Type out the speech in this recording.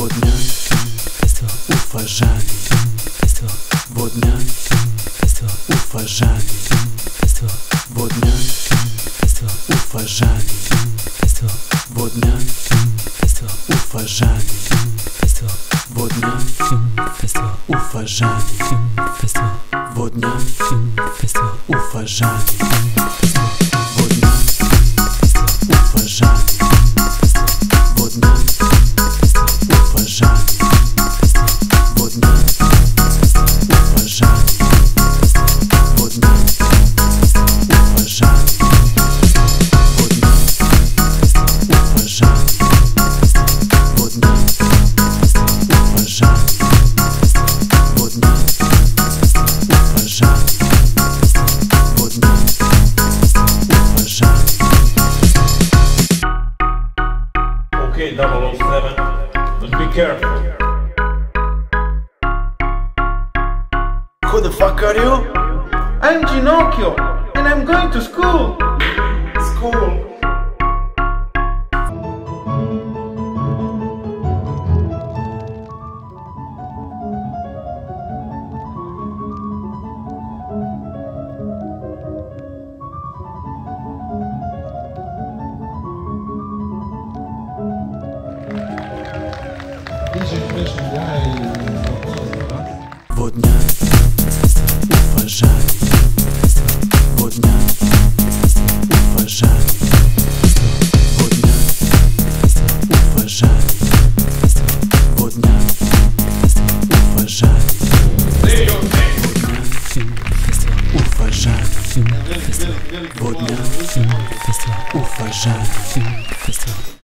Воднян фестивал уважаем фестивал Воднян фестивал уважаем фестивал Воднян фестивал уважаем фестивал Воднян фестивал уважаем фестивал Воднян фестивал уважаем фестивал Воднян фестивал уважаем Okay, 007, but be careful. Who the fuck are you? I'm Ginocchio, and I'm going to school. успешен, я и Вот на уважаю, вот на уважаю, вот на уважаю, вот на уважаю. Вот на фильм фестиваль.